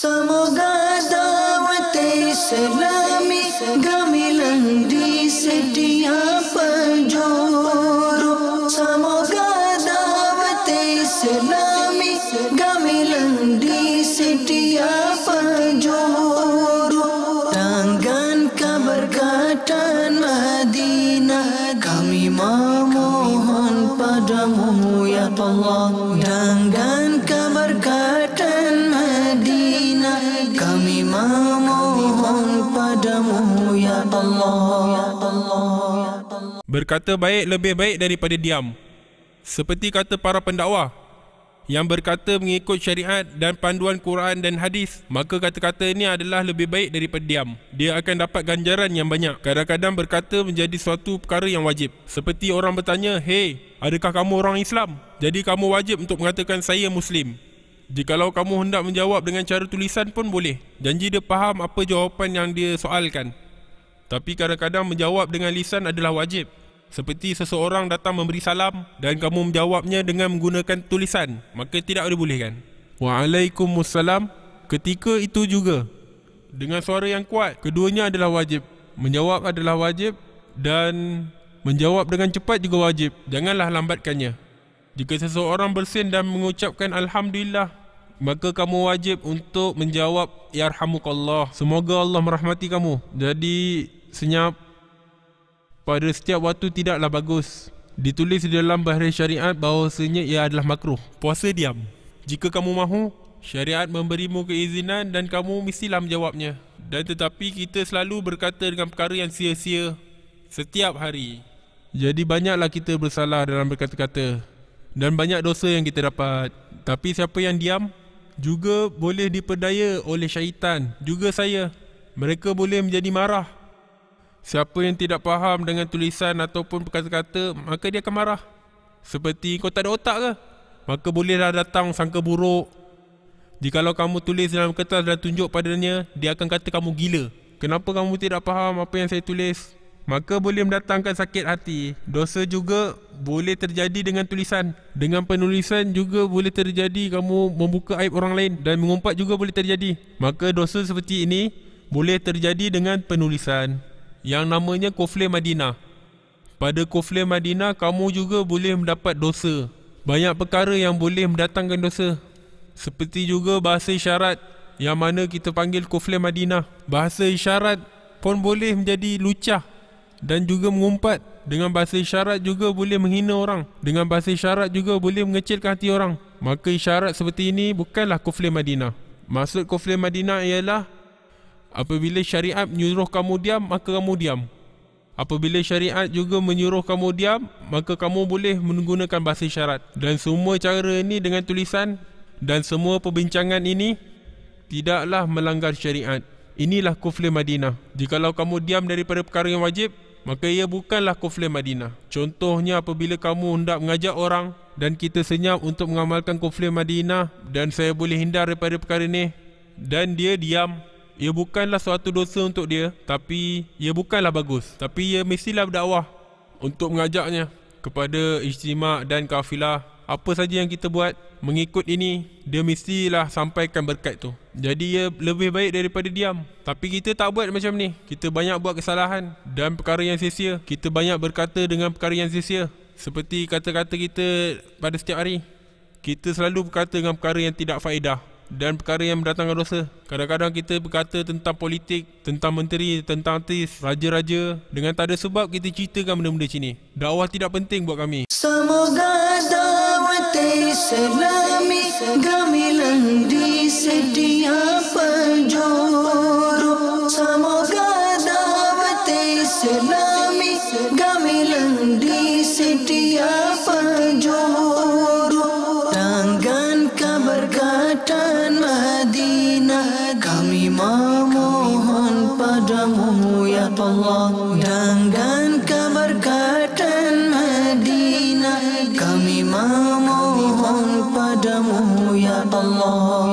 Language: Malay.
Semoga dakwah Islami gamilang di setiap penjuru. Semoga dakwah Islami gamilang di setiap penjuru. Dengan keberkatan Madinah kami memohon padamu ya Allah. Dengan Berkata baik lebih baik daripada diam. Seperti kata para pendakwah yang berkata mengikut syariat dan panduan Quran dan hadis, maka kata-kata ini adalah lebih baik daripada diam. Dia akan dapat ganjaran yang banyak. Kadang-kadang berkata menjadi suatu perkara yang wajib. Seperti orang bertanya, "Hey, adakah kamu orang Islam?" Jadi kamu wajib untuk mengatakan saya Muslim. Jikalau kamu hendak menjawab dengan cara tulisan pun boleh. Janji dia faham apa jawapan yang dia soalkan. Tapi kadang-kadang menjawab dengan lisan adalah wajib. Seperti seseorang datang memberi salam dan kamu menjawabnya dengan menggunakan tulisan, maka tidak boleh kan? Waalaikumsalam. Ketika itu juga dengan suara yang kuat, keduanya adalah wajib. Menjawab adalah wajib dan menjawab dengan cepat juga wajib. Janganlah lambatkannya. Jika seseorang bersin dan mengucapkan alhamdulillah, maka kamu wajib untuk menjawab yarhamukallah. Semoga Allah merahmati kamu. Jadi senyap pada setiap waktu tidaklah bagus. Ditulis di dalam bahasa syariat bahawasanya ia adalah makruh. Puasa diam. Jika kamu mahu, syariat memberimu keizinan dan kamu mestilah menjawabnya. Dan tetapi kita selalu berkata dengan perkara yang sia-sia setiap hari. Jadi banyaklah kita bersalah dalam berkata-kata. Dan banyak dosa yang kita dapat. Tapi siapa yang diam juga boleh diperdaya oleh syaitan. Juga saya. Mereka boleh menjadi marah Siapa yang tidak faham dengan tulisan ataupun kata-kata, maka dia akan marah. Seperti kau tak ada otak ke? Maka bolehlah datang sangka buruk. Jikalau kamu tulis dalam kertas dan tunjuk padanya, dia akan kata kamu gila. Kenapa kamu tidak faham apa yang saya tulis? Maka boleh mendatangkan sakit hati. Dosa juga boleh terjadi dengan tulisan. Dengan penulisan juga boleh terjadi kamu membuka aib orang lain. Dan mengumpat juga boleh terjadi. Maka dosa seperti ini boleh terjadi dengan penulisan yang namanya Kofle Madinah. Pada Kofle Madinah, kamu juga boleh mendapat dosa. Banyak perkara yang boleh mendatangkan dosa. Seperti juga bahasa isyarat yang mana kita panggil Kofle Madinah. Bahasa isyarat pun boleh menjadi lucah dan juga mengumpat. Dengan bahasa isyarat juga boleh menghina orang. Dengan bahasa isyarat juga boleh mengecilkan hati orang. Maka isyarat seperti ini bukanlah Kofle Madinah. Maksud Kofle Madinah ialah Apabila syariat menyuruh kamu diam, maka kamu diam. Apabila syariat juga menyuruh kamu diam, maka kamu boleh menggunakan bahasa isyarat. Dan semua cara ini dengan tulisan dan semua perbincangan ini tidaklah melanggar syariat. Inilah kufle Madinah. Jikalau kamu diam daripada perkara yang wajib, maka ia bukanlah kufle Madinah. Contohnya apabila kamu hendak mengajak orang dan kita senyap untuk mengamalkan kufle Madinah dan saya boleh hindar daripada perkara ini dan dia diam ia bukanlah suatu dosa untuk dia tapi ia bukanlah bagus. Tapi ia mestilah berdakwah untuk mengajaknya kepada ijtima dan kafilah. Apa saja yang kita buat mengikut ini dia mestilah sampaikan berkat tu. Jadi ia lebih baik daripada diam. Tapi kita tak buat macam ni. Kita banyak buat kesalahan dan perkara yang sia-sia. Kita banyak berkata dengan perkara yang sia-sia. Seperti kata-kata kita pada setiap hari. Kita selalu berkata dengan perkara yang tidak faedah dan perkara yang mendatangkan dosa. Kadang-kadang kita berkata tentang politik, tentang menteri, tentang artis, raja-raja. Dengan tak ada sebab kita ceritakan benda-benda sini. Dakwah tidak penting buat kami. Semoga dakwah Islami gamilang di setiap penjuru. Semoga dakwah Islami gamilang di setiap Allah. Dengan keberkatan Madinah kami memohon padamu ya Allah.